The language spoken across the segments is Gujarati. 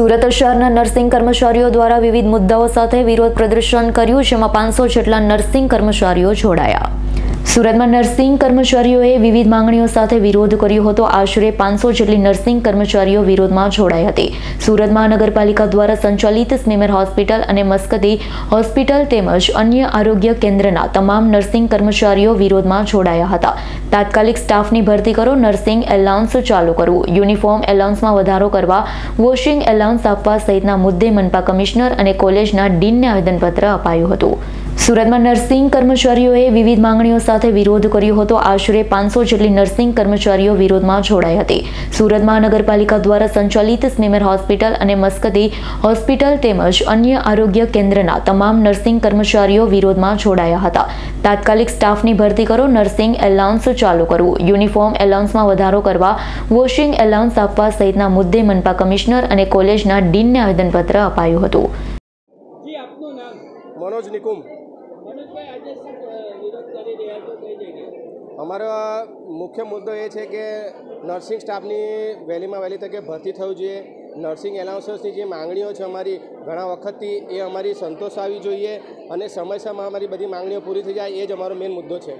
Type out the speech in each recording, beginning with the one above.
સુરત શહેરના નર્સિંગ કર્મચારીઓ દ્વારા વિવિધ મુદ્દાઓ સાથે વિરોધ પ્રદર્શન કર્યું, જેમાં પાંચસો જેટલા નર્સિંગ કર્મચારીઓ જોડાયા. સુરતમાં નર્સિંગ કર્મચારીઓએ વિવિધ માંગણીઓ સાથે વિરોધ કર્યો હતો. આશરે પાંચસો જેટલી નર્સિંગ કર્મચારીઓ વિરોધમાં જોડાઈ હતી. સુરત મહાનગરપાલિકા દ્વારા સંચાલિત સ્મીમેર હોસ્પિટલ અને મસ્કદી હોસ્પિટલ તેમજ અન્ય આરોગ્ય કેન્દ્રના તમામ નર્સિંગ કર્મચારીઓ વિરોધમાં જોડાયા હતા. તાત્કાલિક સ્ટાફની ભરતી કરો, નર્સિંગ એલાઉન્સ ચાલુ કરવું યુનિફોર્મ એલાઉન્સમાં વધારો કરવા, વોશિંગ એલાઉન્સ આપવા સહિતના મુદ્દે મનપા કમિશનર અને કોલેજના ડીનને આવેદનપત્ર અપાયું હતું. સુરતમાં નર્સિંગ કર્મચારીઓએ વિવિધ માંગણીઓ સાથે વિરોધ કર્યો હતો. આશરે પાંચસો જેટલી નર્સિંગ કર્મચારીઓ વિરોધમાં જોડાઈ હતી. સુરત મહાનગરપાલિકા દ્વારા સંચાલિત સ્મીમેર હોસ્પિટલ અને મસ્કદી હોસ્પિટલ તેમજ અન્ય આરોગ્ય કેન્દ્રના તમામ નર્સિંગ કર્મચારીઓ વિરોધમાં જોડાયા હતા. તાત્કાલિક સ્ટાફની ભરતી કરો, નર્સિંગ એલાઉન્સ ચાલુ કરવું યુનિફોર્મ એલાઉન્સમાં વધારો કરવા, વોશિંગ એલાઉન્સ આપવા સહિતના મુદ્દે મનપા કમિશનર અને કોલેજના ડીનને આવેદનપત્ર અપાયું હતું. મનોજ નિકુમ. અમારો મુખ્ય મુદ્દો એ છે કે નર્સિંગ સ્ટાફની વહેલીમાં વહેલી તકે ભરતી થવું જોઈએ. નર્સિંગ એલાઉન્સની જે માંગણીઓ છે અમારી ઘણા વખતથી એ અમારી સંતોષ આવી જોઈએ અને સમયસરમાં અમારી બધી માંગણીઓ પૂરી થઈ જાય એ જ અમારો મેઇન મુદ્દો છે.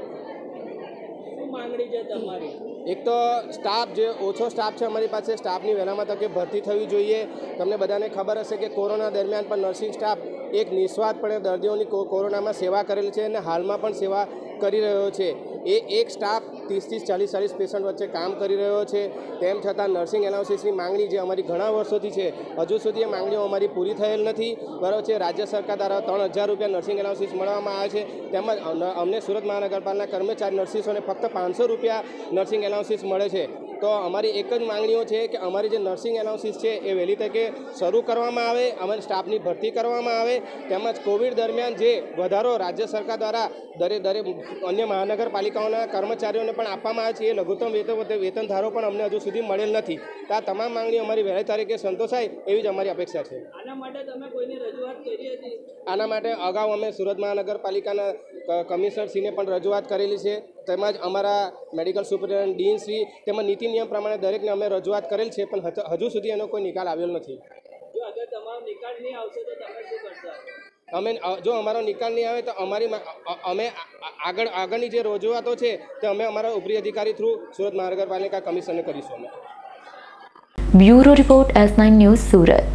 શું માંગણી છે તમારી? એક તો સ્ટાફ જે ઓછો સ્ટાફ છે અમારી પાસે, સ્ટાફની વહેલામાં તકે ભરતી થવી જોઈએ. તમને બધાને ખબર હશે કે કોરોના દરમિયાન પણ નર્સિંગ સ્ટાફ એક નિસ્વાર્થપણે દર્દીઓની કોરોનામાં સેવા કરેલી છે અને હાલમાં પણ સેવા કરી રહ્યો છે. એ એક સ્ટાફ ત્રીસ ત્રીસ ચાલીસ ચાલીસ પેશન્ટ વચ્ચે કામ કરી રહ્યો છે. તેમ છતાં નર્સિંગ એનાલિસિસની માંગણી જે અમારી ઘણા વર્ષોથી છે, હજુ સુધી એ માંગણીઓ અમારી પૂરી થયેલ નથી. બરાબર છે, રાજ્ય સરકાર દ્વારા ત્રણ હજાર રૂપિયા નર્સિંગ એનાલિસિસ મળવામાં આવે છે. તેમજ અમને સુરત મહાનગરપાલિકાના કર્મચારી નર્સિસોને ફક્ત પાંચસો રૂપિયા નર્સિંગ એનાલિસિસ મળે છે. તો અમારી એક જ માંગણીઓ છે કે અમારી જે નર્સિંગ એનાલિસિસ છે એ વહેલી તકે શરૂ કરવામાં આવે અમારી સ્ટાફની ભરતી કરવામાં આવે. તેમજ કોવિડ દરમિયાન જે વધારો રાજ્ય સરકાર દ્વારા દરે દરે અન્ય મહાનગરપાલિકાઓના કર્મચારીઓને પણ આપવામાં આવે છે. એ લઘુત્તમ વેતન વેતન ધારો પણ અમને હજુ સુધી મળેલ નથી. તો આ તમામ માંગણીઓ અમારી વહેલી તારીખે સંતોષાય એવી જ અમારી અપેક્ષા છે. આના માટે અગાઉ અમે સુરત મહાનગરપાલિકાના કમિશનરશ્રીને પણ રજૂઆત કરેલી છે. તેમજ અમારા મેડિકલ સુપ્રિન્ટેન્ડન્ટ ડીનશ્રી તેમજ નીતિ નિયમ પ્રમાણે દરેકને અમે રજૂઆત કરેલ છે પણ હજુ સુધી એનો કોઈ નિકાલ આવ્યો નથી. જો અગર તમારો નિકાલ નહીં આવશે તો તમે શું કરશો? અમે જો અમારો નિકાલ નહીં આવે તો અમારી અમે આગળ, આગળની જે રજૂઆતો છે, તે અમે અમારા ઉપરી અધિકારી થ્રુ સુરત મહાનગરપાલિકા કમિશનને કરીશું અમે. Bureau report S nine news Surat.